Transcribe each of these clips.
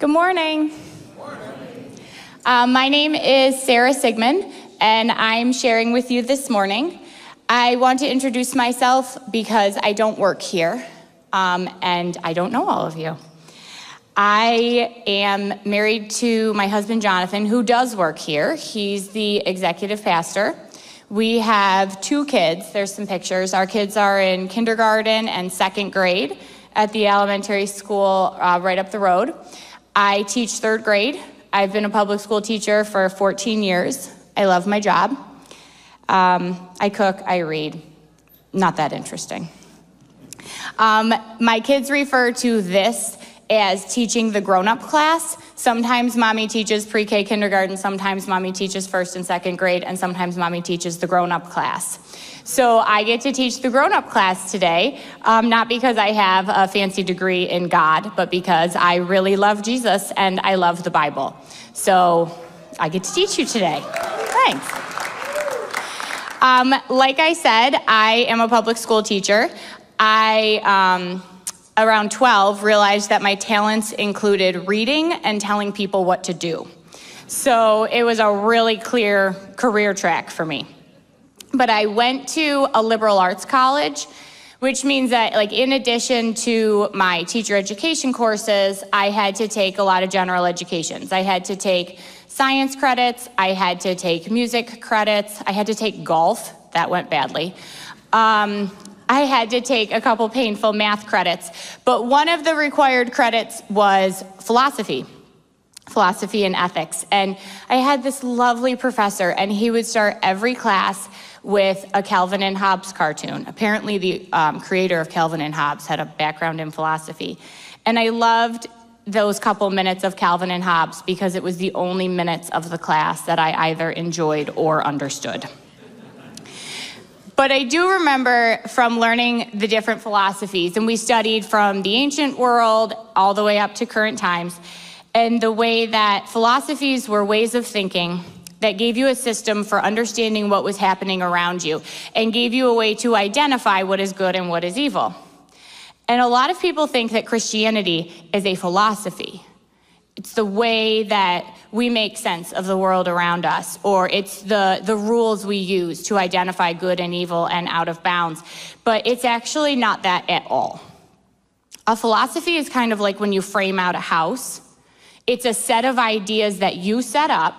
Good morning. Uh, my name is Sarah Sigmund, and I'm sharing with you this morning. I want to introduce myself because I don't work here, um, and I don't know all of you. I am married to my husband, Jonathan, who does work here. He's the executive pastor. We have two kids. There's some pictures. Our kids are in kindergarten and second grade at the elementary school uh, right up the road. I teach third grade. I've been a public school teacher for 14 years. I love my job. Um, I cook, I read. Not that interesting. Um, my kids refer to this as teaching the grown up class. Sometimes mommy teaches pre K kindergarten, sometimes mommy teaches first and second grade, and sometimes mommy teaches the grown up class. So I get to teach the grown up class today, um, not because I have a fancy degree in God, but because I really love Jesus and I love the Bible. So I get to teach you today. Thanks. Um, like I said, I am a public school teacher. I, um, around 12, realized that my talents included reading and telling people what to do. So it was a really clear career track for me. But I went to a liberal arts college, which means that, like, in addition to my teacher education courses, I had to take a lot of general educations. I had to take science credits, I had to take music credits, I had to take golf. That went badly. Um, I had to take a couple painful math credits, but one of the required credits was philosophy philosophy and ethics. And I had this lovely professor, and he would start every class with a Calvin and Hobbes cartoon. Apparently, the um, creator of Calvin and Hobbes had a background in philosophy. And I loved those couple minutes of Calvin and Hobbes because it was the only minutes of the class that I either enjoyed or understood. But I do remember from learning the different philosophies, and we studied from the ancient world all the way up to current times, and the way that philosophies were ways of thinking that gave you a system for understanding what was happening around you and gave you a way to identify what is good and what is evil. And a lot of people think that Christianity is a philosophy. It's the way that we make sense of the world around us, or it's the, the rules we use to identify good and evil and out of bounds. But it's actually not that at all. A philosophy is kind of like when you frame out a house, it's a set of ideas that you set up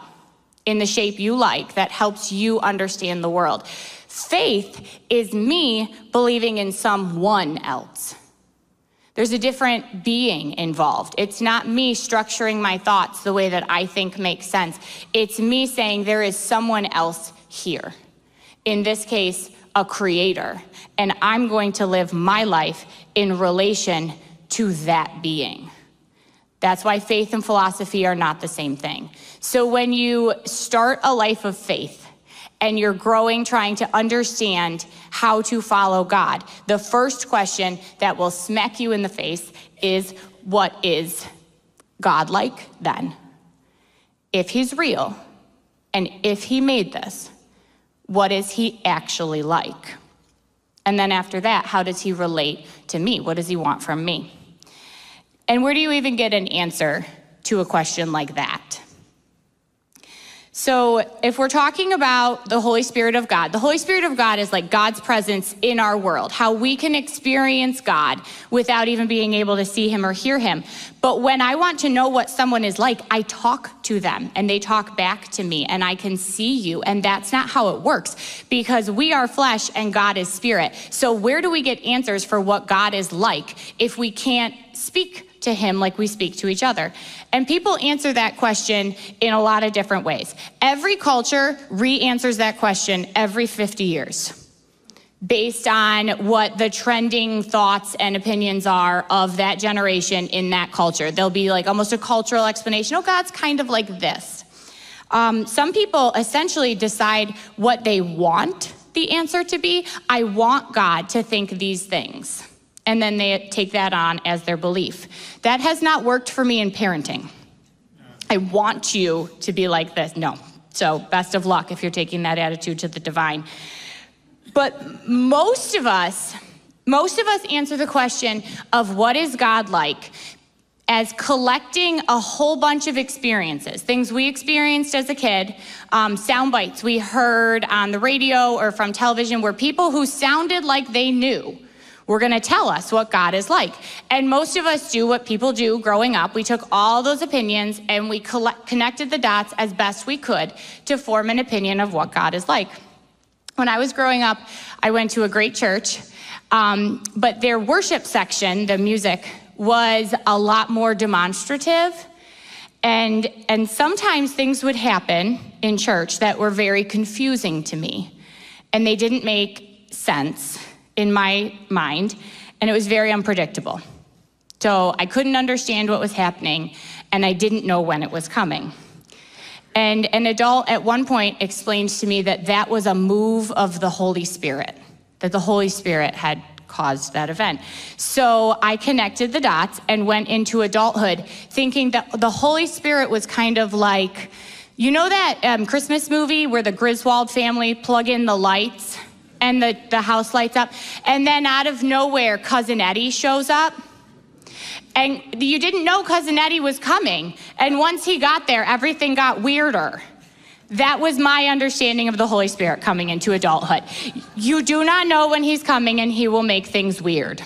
in the shape you like that helps you understand the world. Faith is me believing in someone else. There's a different being involved. It's not me structuring my thoughts the way that I think makes sense. It's me saying there is someone else here. In this case, a creator. And I'm going to live my life in relation to that being. That's why faith and philosophy are not the same thing. So when you start a life of faith and you're growing, trying to understand how to follow God, the first question that will smack you in the face is what is God like then? If he's real and if he made this, what is he actually like? And then after that, how does he relate to me? What does he want from me? And where do you even get an answer to a question like that? So, if we're talking about the Holy Spirit of God, the Holy Spirit of God is like God's presence in our world, how we can experience God without even being able to see Him or hear Him. But when I want to know what someone is like, I talk to them and they talk back to me and I can see you. And that's not how it works because we are flesh and God is spirit. So, where do we get answers for what God is like if we can't speak to him like we speak to each other? And people answer that question in a lot of different ways. Every culture re answers that question every 50 years based on what the trending thoughts and opinions are of that generation in that culture. There'll be like almost a cultural explanation. Oh, God's kind of like this. Um, some people essentially decide what they want the answer to be. I want God to think these things and then they take that on as their belief. That has not worked for me in parenting. I want you to be like this. No. So, best of luck if you're taking that attitude to the divine. But most of us, most of us answer the question of what is God like as collecting a whole bunch of experiences, things we experienced as a kid, um, sound bites we heard on the radio or from television, where people who sounded like they knew were going to tell us what God is like. And most of us do what people do growing up. We took all those opinions and we collect, connected the dots as best we could to form an opinion of what God is like. When I was growing up, I went to a great church, um, but their worship section, the music, was a lot more demonstrative. And, and sometimes things would happen in church that were very confusing to me, and they didn't make sense in my mind, and it was very unpredictable. So I couldn't understand what was happening, and I didn't know when it was coming. And an adult at one point explained to me that that was a move of the Holy Spirit, that the Holy Spirit had caused that event. So I connected the dots and went into adulthood thinking that the Holy Spirit was kind of like, you know that um, Christmas movie where the Griswold family plug in the lights and the, the house lights up. And then out of nowhere, Cousin Eddie shows up. And you didn't know Cousin Eddie was coming. And once he got there, everything got weirder. That was my understanding of the Holy Spirit coming into adulthood. You do not know when he's coming, and he will make things weird.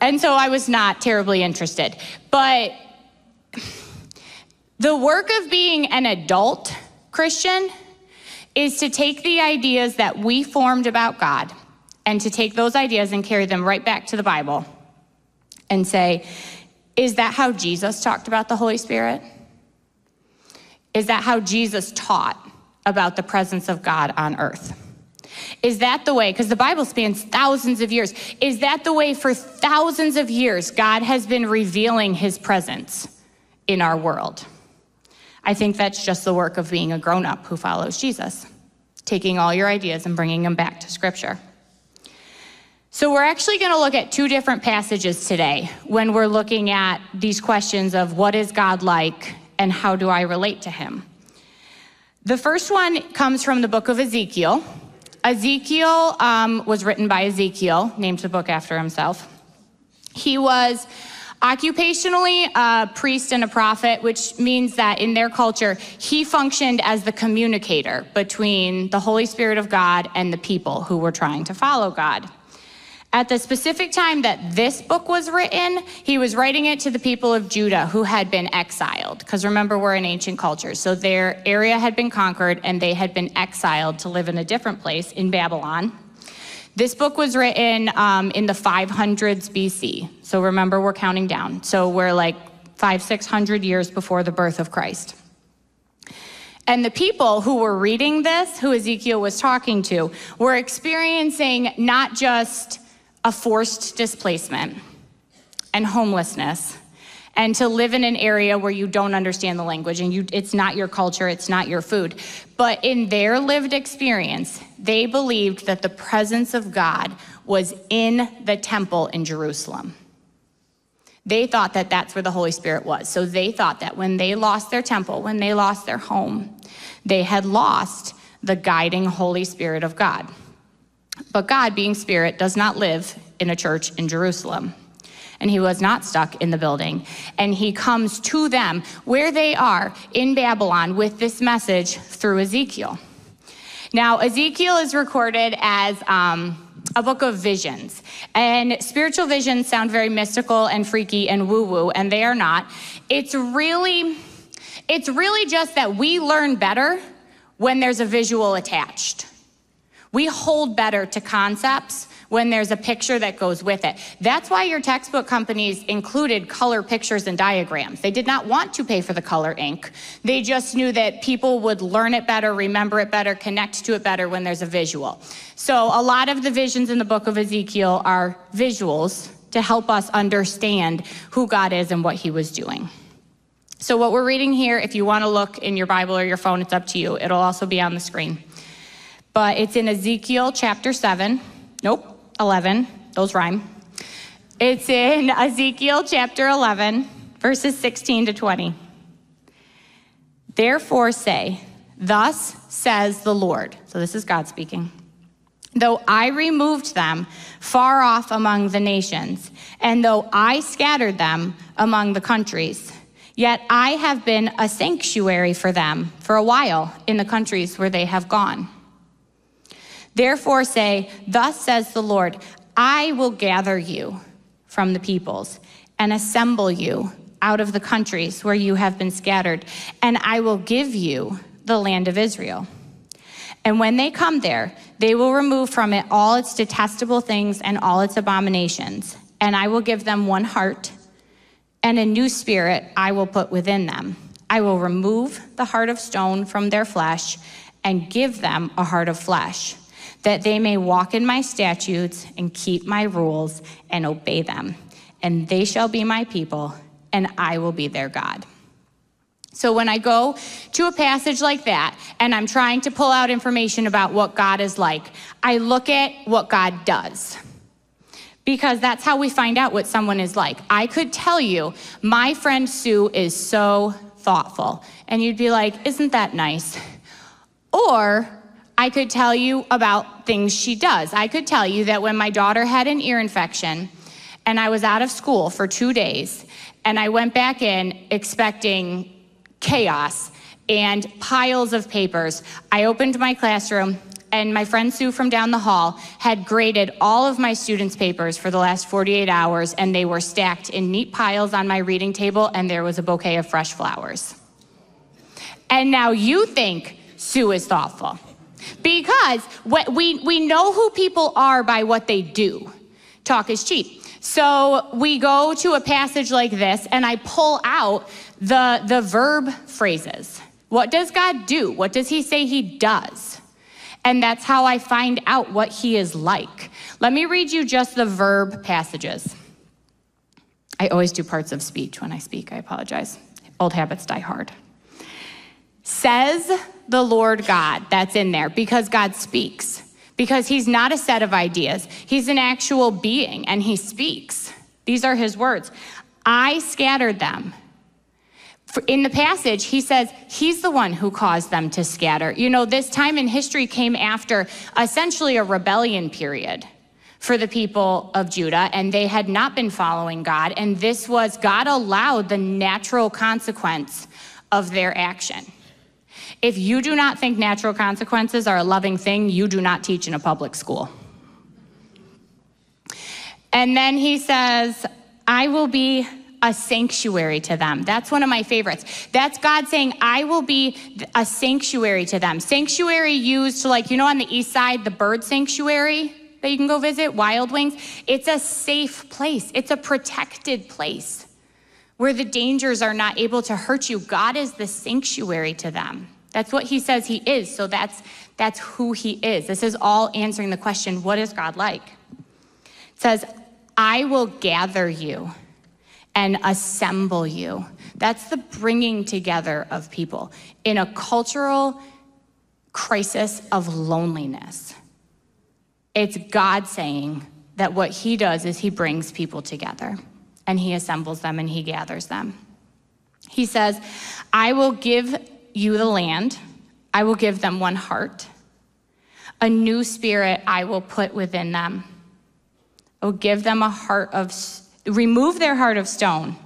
And so I was not terribly interested. But the work of being an adult Christian is to take the ideas that we formed about God and to take those ideas and carry them right back to the Bible and say, is that how Jesus talked about the Holy Spirit? Is that how Jesus taught about the presence of God on earth? Is that the way? Because the Bible spans thousands of years. Is that the way for thousands of years God has been revealing his presence in our world? I think that's just the work of being a grown up who follows Jesus, taking all your ideas and bringing them back to Scripture. So, we're actually going to look at two different passages today when we're looking at these questions of what is God like and how do I relate to him. The first one comes from the book of Ezekiel. Ezekiel um, was written by Ezekiel, named the book after himself. He was Occupationally, a priest and a prophet, which means that in their culture, he functioned as the communicator between the Holy Spirit of God and the people who were trying to follow God. At the specific time that this book was written, he was writing it to the people of Judah who had been exiled. Because remember, we're an ancient culture. So their area had been conquered and they had been exiled to live in a different place in Babylon. This book was written um, in the 500s BC. So remember, we're counting down. So we're like five, 600 years before the birth of Christ. And the people who were reading this, who Ezekiel was talking to, were experiencing not just a forced displacement and homelessness, and to live in an area where you don't understand the language and you, it's not your culture, it's not your food. But in their lived experience, they believed that the presence of God was in the temple in Jerusalem. They thought that that's where the Holy Spirit was. So they thought that when they lost their temple, when they lost their home, they had lost the guiding Holy Spirit of God. But God, being Spirit, does not live in a church in Jerusalem and he was not stuck in the building. And he comes to them where they are in Babylon with this message through Ezekiel. Now, Ezekiel is recorded as um, a book of visions. And spiritual visions sound very mystical and freaky and woo woo, and they are not. It's really, it's really just that we learn better when there's a visual attached. We hold better to concepts when there's a picture that goes with it. That's why your textbook companies included color pictures and diagrams. They did not want to pay for the color ink. They just knew that people would learn it better, remember it better, connect to it better when there's a visual. So a lot of the visions in the book of Ezekiel are visuals to help us understand who God is and what he was doing. So, what we're reading here, if you want to look in your Bible or your phone, it's up to you. It'll also be on the screen. But it's in Ezekiel chapter 7. Nope, 11, those rhyme. It's in Ezekiel chapter 11, verses 16 to 20. Therefore say, Thus says the Lord. So this is God speaking. Though I removed them far off among the nations, and though I scattered them among the countries, yet I have been a sanctuary for them for a while in the countries where they have gone. Therefore say, Thus says the Lord, I will gather you from the peoples and assemble you out of the countries where you have been scattered, and I will give you the land of Israel. And when they come there, they will remove from it all its detestable things and all its abominations. And I will give them one heart, and a new spirit I will put within them. I will remove the heart of stone from their flesh and give them a heart of flesh, that they may walk in my statutes and keep my rules and obey them. And they shall be my people, and I will be their God. So when I go to a passage like that and I'm trying to pull out information about what God is like, I look at what God does. Because that's how we find out what someone is like. I could tell you, my friend Sue is so thoughtful. And you'd be like, isn't that nice? Or I could tell you about things she does. I could tell you that when my daughter had an ear infection and I was out of school for two days, and I went back in expecting chaos and piles of papers. I opened my classroom, and my friend Sue from down the hall had graded all of my students' papers for the last 48 hours, and they were stacked in neat piles on my reading table, and there was a bouquet of fresh flowers. And now you think Sue is thoughtful. Because we, we know who people are by what they do. Talk is cheap. So we go to a passage like this, and I pull out the, the verb phrases. What does God do? What does He say He does? And that's how I find out what He is like. Let me read you just the verb passages. I always do parts of speech when I speak. I apologize. Old habits die hard. Says the Lord God, that's in there because God speaks because he's not a set of ideas. He's an actual being and he speaks. These are his words. I scattered them. In the passage, he says he's the one who caused them to scatter. You know, this time in history came after essentially a rebellion period for the people of Judah, and they had not been following God. And this was, God allowed the natural consequence of their action. If you do not think natural consequences are a loving thing, you do not teach in a public school. And then he says, I will be a sanctuary to them. That's one of my favorites. That's God saying, I will be a sanctuary to them. Sanctuary used to, like, you know, on the east side, the bird sanctuary that you can go visit, Wild Wings. It's a safe place, it's a protected place where the dangers are not able to hurt you. God is the sanctuary to them. That's what he says he is. So that's, that's who he is. This is all answering the question what is God like? It says, I will gather you and assemble you. That's the bringing together of people in a cultural crisis of loneliness. It's God saying that what he does is he brings people together and he assembles them and he gathers them. He says, I will give you the land, I will give them one heart. A new spirit I will put within them. I will give them a heart of, remove their heart of stone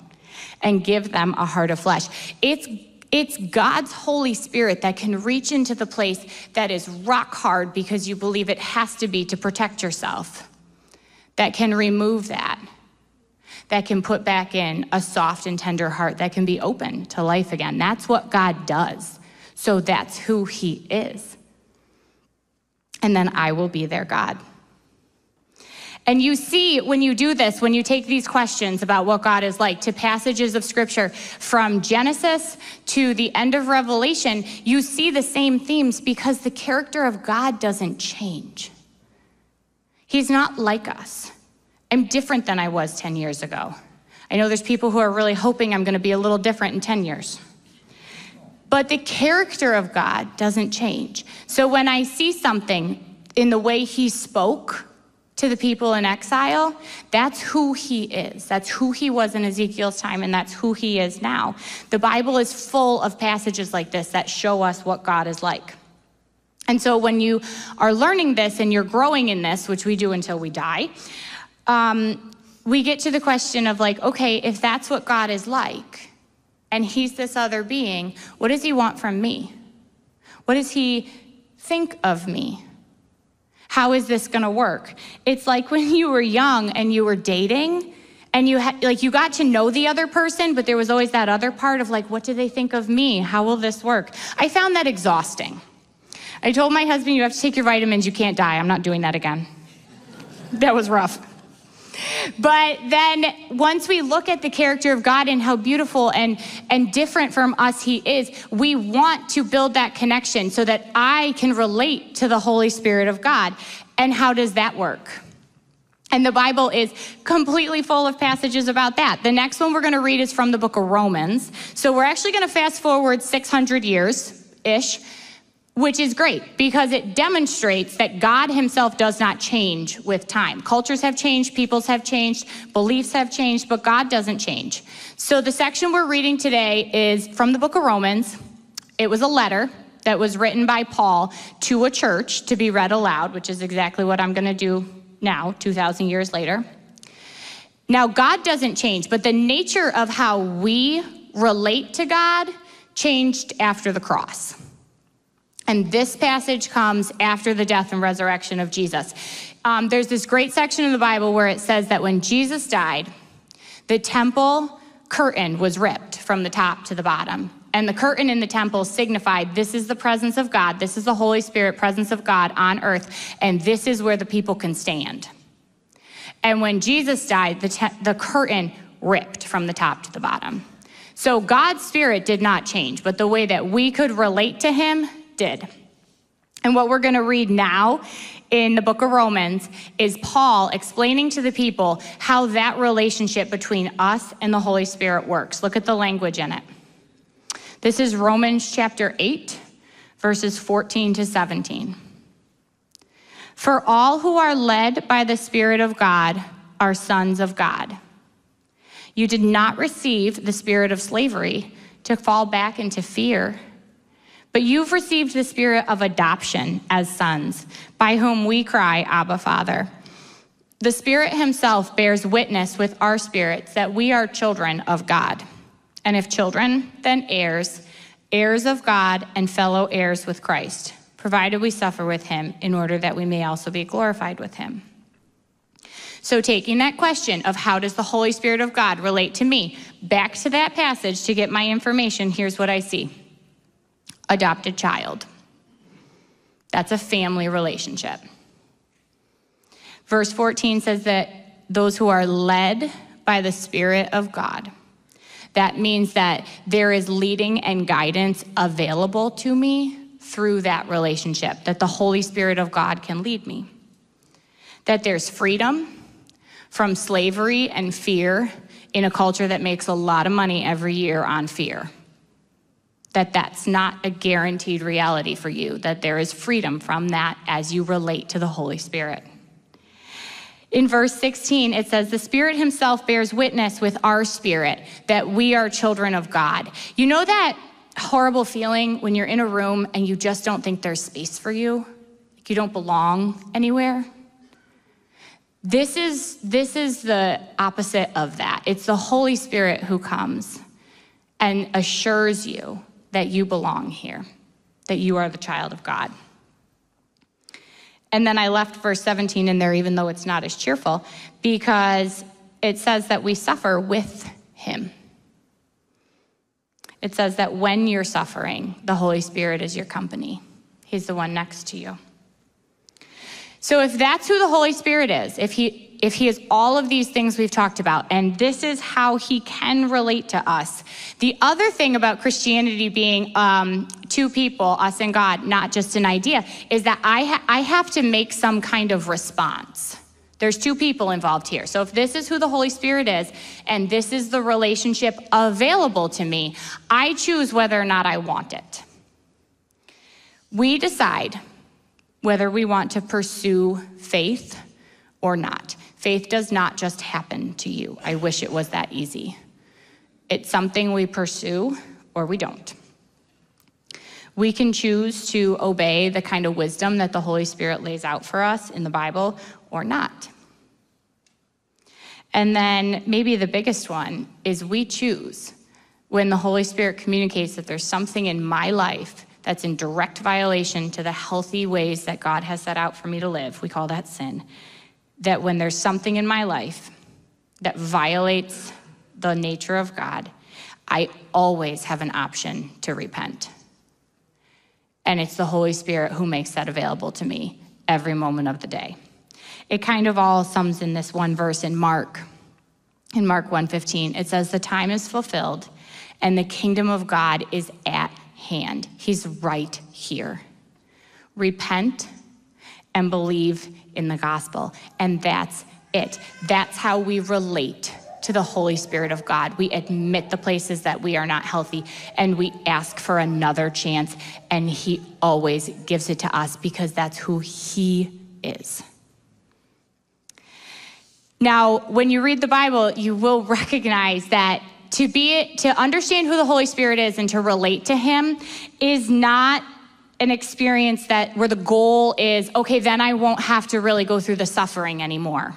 and give them a heart of flesh. It's it's God's Holy Spirit that can reach into the place that is rock hard because you believe it has to be to protect yourself, that can remove that, that can put back in a soft and tender heart that can be open to life again. That's what God does. So that's who He is. And then I will be their God. And you see, when you do this, when you take these questions about what God is like to passages of scripture from Genesis to the end of Revelation, you see the same themes because the character of God doesn't change. He's not like us. I'm different than I was 10 years ago. I know there's people who are really hoping I'm going to be a little different in 10 years. But the character of God doesn't change. So when I see something in the way he spoke to the people in exile, that's who he is. That's who he was in Ezekiel's time, and that's who he is now. The Bible is full of passages like this that show us what God is like. And so when you are learning this and you're growing in this, which we do until we die, um, we get to the question of like, okay, if that's what God is like, and He's this other being, what does He want from me? What does He think of me? How is this going to work? It's like when you were young and you were dating and you like you got to know the other person but there was always that other part of like what do they think of me how will this work i found that exhausting i told my husband you have to take your vitamins you can't die i'm not doing that again that was rough but then once we look at the character of God and how beautiful and, and different from us he is, we want to build that connection so that I can relate to the Holy Spirit of God. And how does that work? And the Bible is completely full of passages about that. The next one we're going to read is from the book of Romans. So we're actually going to fast forward 600 years ish which is great because it demonstrates that God Himself does not change with time. Cultures have changed, peoples have changed, beliefs have changed, but God doesn't change. So the section we're reading today is from the book of Romans. It was a letter that was written by Paul to a church to be read aloud, which is exactly what I'm going to do now, 2,000 years later. Now, God doesn't change, but the nature of how we relate to God changed after the cross. And this passage comes after the death and resurrection of Jesus. Um, there's this great section in the Bible where it says that when Jesus died, the temple curtain was ripped from the top to the bottom. And the curtain in the temple signified this is the presence of God, this is the Holy Spirit presence of God on earth, and this is where the people can stand. And when Jesus died, the, te- the curtain ripped from the top to the bottom. So God's spirit did not change, but the way that we could relate to him did. And what we're going to read now in the book of Romans is Paul explaining to the people how that relationship between us and the Holy Spirit works. Look at the language in it. This is Romans chapter 8, verses 14 to 17. For all who are led by the Spirit of God are sons of God. You did not receive the spirit of slavery to fall back into fear but you've received the spirit of adoption as sons, by whom we cry, Abba, Father. The Spirit Himself bears witness with our spirits that we are children of God. And if children, then heirs, heirs of God and fellow heirs with Christ, provided we suffer with Him in order that we may also be glorified with Him. So, taking that question of how does the Holy Spirit of God relate to me, back to that passage to get my information, here's what I see adopted child. That's a family relationship. Verse 14 says that those who are led by the Spirit of God. That means that there is leading and guidance available to me through that relationship, that the Holy Spirit of God can lead me. That there's freedom from slavery and fear in a culture that makes a lot of money every year on fear that that's not a guaranteed reality for you, that there is freedom from that as you relate to the Holy Spirit. In verse 16, it says, The Spirit Himself bears witness with our spirit that we are children of God. You know that horrible feeling when you're in a room and you just don't think there's space for you? Like you don't belong anywhere? This is, this is the opposite of that. It's the Holy Spirit who comes and assures you that you belong here, that you are the child of God. And then I left verse 17 in there, even though it's not as cheerful, because it says that we suffer with him. It says that when you're suffering, the Holy Spirit is your company, He's the one next to you. So if that's who the Holy Spirit is, if he if he is all of these things we've talked about, and this is how he can relate to us. The other thing about Christianity being um, two people, us and God, not just an idea, is that I, ha- I have to make some kind of response. There's two people involved here. So if this is who the Holy Spirit is, and this is the relationship available to me, I choose whether or not I want it. We decide whether we want to pursue faith or not. Faith does not just happen to you. I wish it was that easy. It's something we pursue or we don't. We can choose to obey the kind of wisdom that the Holy Spirit lays out for us in the Bible or not. And then maybe the biggest one is we choose when the Holy Spirit communicates that there's something in my life that's in direct violation to the healthy ways that God has set out for me to live. We call that sin. That when there's something in my life that violates the nature of God, I always have an option to repent. And it's the Holy Spirit who makes that available to me every moment of the day. It kind of all sums in this one verse in Mark. In Mark 1:15, it says the time is fulfilled and the kingdom of God is at hand. He's right here. Repent and believe in the gospel. And that's it. That's how we relate to the Holy Spirit of God. We admit the places that we are not healthy and we ask for another chance. And He always gives it to us because that's who He is. Now, when you read the Bible, you will recognize that to be to understand who the Holy Spirit is and to relate to him is not an experience that where the goal is okay then I won't have to really go through the suffering anymore.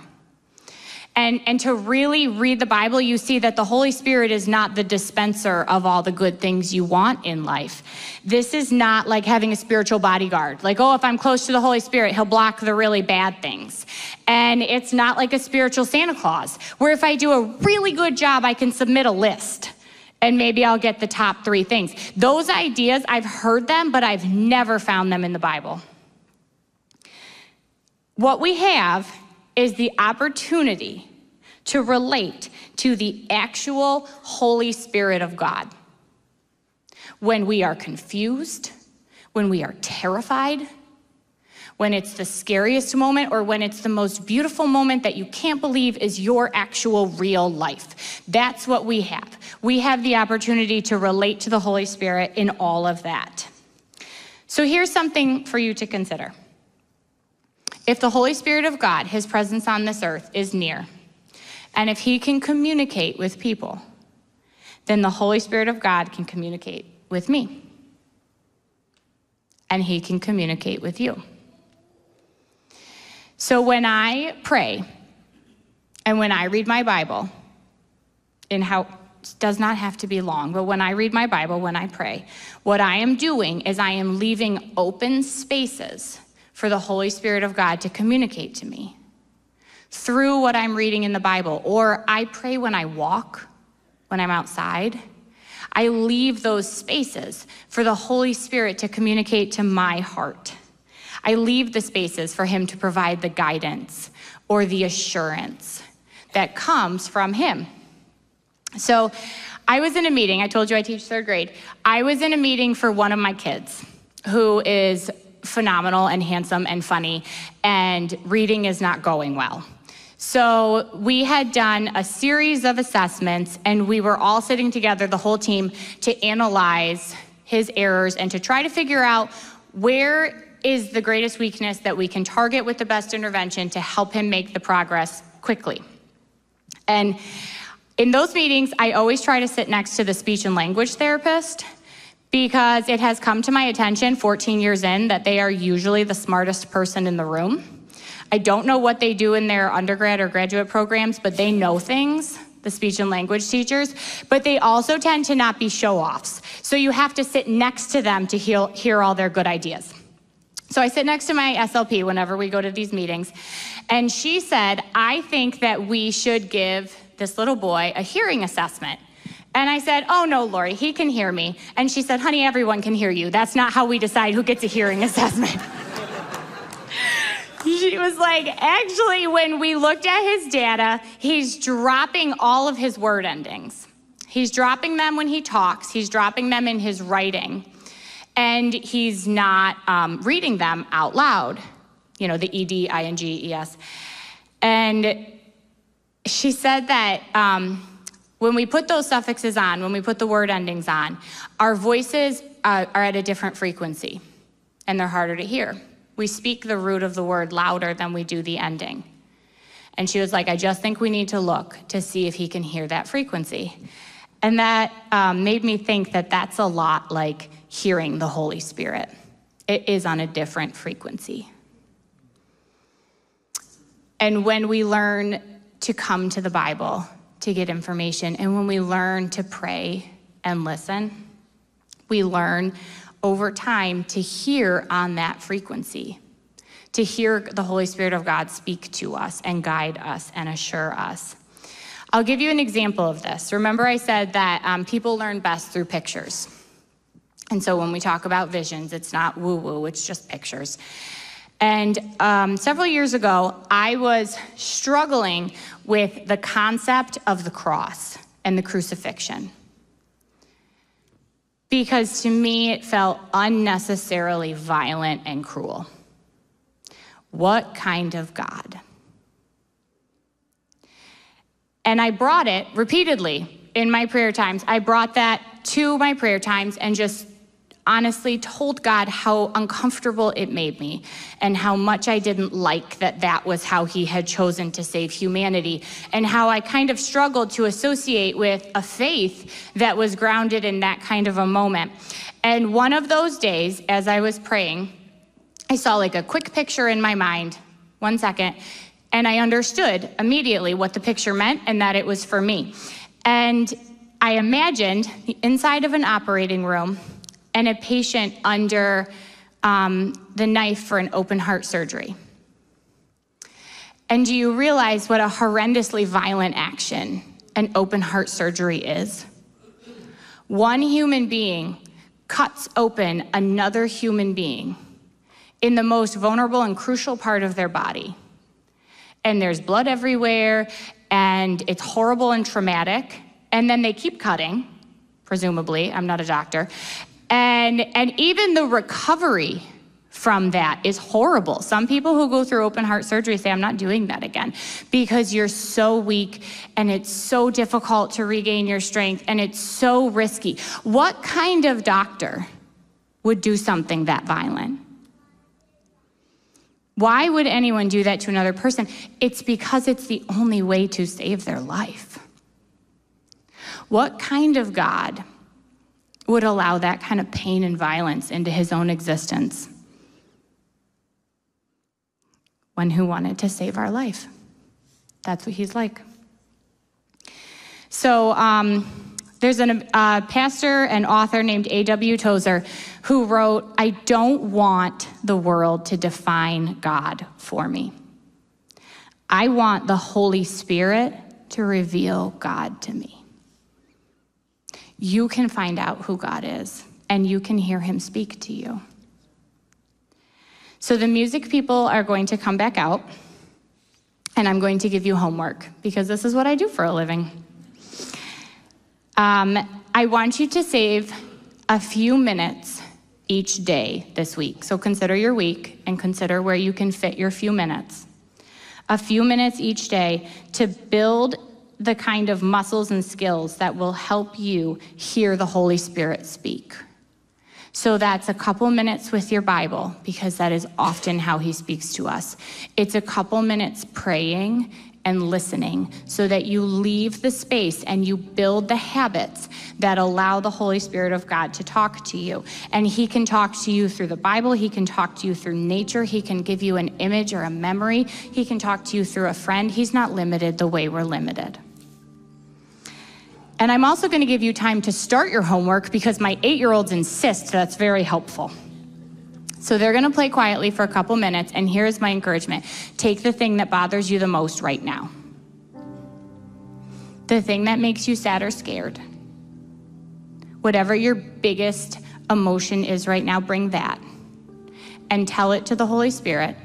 And, and to really read the Bible, you see that the Holy Spirit is not the dispenser of all the good things you want in life. This is not like having a spiritual bodyguard. Like, oh, if I'm close to the Holy Spirit, he'll block the really bad things. And it's not like a spiritual Santa Claus, where if I do a really good job, I can submit a list and maybe I'll get the top three things. Those ideas, I've heard them, but I've never found them in the Bible. What we have is the opportunity to relate to the actual Holy Spirit of God. When we are confused, when we are terrified, when it's the scariest moment, or when it's the most beautiful moment that you can't believe is your actual real life. That's what we have. We have the opportunity to relate to the Holy Spirit in all of that. So here's something for you to consider. If the Holy Spirit of God, his presence on this earth, is near, and if he can communicate with people, then the Holy Spirit of God can communicate with me. And he can communicate with you. So when I pray and when I read my Bible, in how does not have to be long, but when I read my Bible, when I pray, what I am doing is I am leaving open spaces for the Holy Spirit of God to communicate to me through what I'm reading in the Bible. Or I pray when I walk, when I'm outside. I leave those spaces for the Holy Spirit to communicate to my heart. I leave the spaces for Him to provide the guidance or the assurance that comes from Him. So I was in a meeting, I told you I teach third grade. I was in a meeting for one of my kids who is phenomenal and handsome and funny, and reading is not going well. So we had done a series of assessments, and we were all sitting together, the whole team, to analyze his errors and to try to figure out where is the greatest weakness that we can target with the best intervention to help him make the progress quickly. And in those meetings, I always try to sit next to the speech and language therapist because it has come to my attention 14 years in that they are usually the smartest person in the room. I don't know what they do in their undergrad or graduate programs, but they know things, the speech and language teachers, but they also tend to not be show offs. So you have to sit next to them to hear, hear all their good ideas. So I sit next to my SLP whenever we go to these meetings, and she said, I think that we should give this little boy a hearing assessment. And I said, Oh, no, Lori, he can hear me. And she said, Honey, everyone can hear you. That's not how we decide who gets a hearing assessment. she was like, Actually, when we looked at his data, he's dropping all of his word endings. He's dropping them when he talks, he's dropping them in his writing, and he's not um, reading them out loud. You know, the ED, ING, ES. And she said that. Um, when we put those suffixes on, when we put the word endings on, our voices uh, are at a different frequency and they're harder to hear. We speak the root of the word louder than we do the ending. And she was like, I just think we need to look to see if he can hear that frequency. And that um, made me think that that's a lot like hearing the Holy Spirit. It is on a different frequency. And when we learn to come to the Bible to get information, and when we learn to pray and listen, we learn over time to hear on that frequency, to hear the Holy Spirit of God speak to us and guide us and assure us. I'll give you an example of this. Remember, I said that um, people learn best through pictures. And so when we talk about visions, it's not woo woo, it's just pictures. And um, several years ago, I was struggling with the concept of the cross and the crucifixion. Because to me, it felt unnecessarily violent and cruel. What kind of God? And I brought it repeatedly in my prayer times. I brought that to my prayer times and just honestly told God how uncomfortable it made me and how much I didn't like that that was how He had chosen to save humanity, and how I kind of struggled to associate with a faith that was grounded in that kind of a moment. And one of those days, as I was praying, I saw like a quick picture in my mind, one second, and I understood immediately what the picture meant and that it was for me. And I imagined the inside of an operating room and a patient under um, the knife for an open heart surgery. And do you realize what a horrendously violent action an open heart surgery is? One human being cuts open another human being in the most vulnerable and crucial part of their body. And there's blood everywhere, and it's horrible and traumatic. And then they keep cutting, presumably, I'm not a doctor, and, and even the recovery from that is horrible. Some people who go through open heart surgery say, I'm not doing that again because you're so weak and it's so difficult to regain your strength and it's so risky. What kind of doctor would do something that violent? Why would anyone do that to another person? It's because it's the only way to save their life. What kind of God would allow that kind of pain and violence into his own existence. One who wanted to save our life. That's what he's like. So, um, there's a uh, pastor and author named A.W. Tozer who wrote, I don't want the world to define God for me. I want the Holy Spirit to reveal God to me you can find out who God is and you can hear him speak to you. So the music people are going to come back out and I'm going to give you homework because this is what I do for a living. Um, I want you to save a few minutes each day this week. So consider your week and consider where you can fit your few minutes. A few minutes each day to build the kind of muscles and skills that will help you hear the Holy Spirit speak. So that's a couple minutes with your Bible, because that is often how He speaks to us. It's a couple minutes praying and listening so that you leave the space and you build the habits that allow the Holy Spirit of God to talk to you. And He can talk to you through the Bible, He can talk to you through nature, He can give you an image or a memory, He can talk to you through a friend. He's not limited the way we're limited. And I'm also going to give you time to start your homework because my eight year olds insist that's very helpful. So they're going to play quietly for a couple minutes, and here's my encouragement take the thing that bothers you the most right now, the thing that makes you sad or scared. Whatever your biggest emotion is right now, bring that and tell it to the Holy Spirit.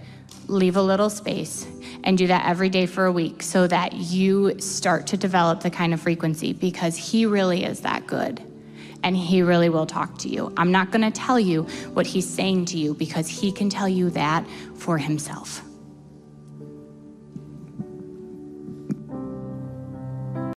Leave a little space and do that every day for a week so that you start to develop the kind of frequency because He really is that good and He really will talk to you. I'm not going to tell you what He's saying to you because He can tell you that for Himself.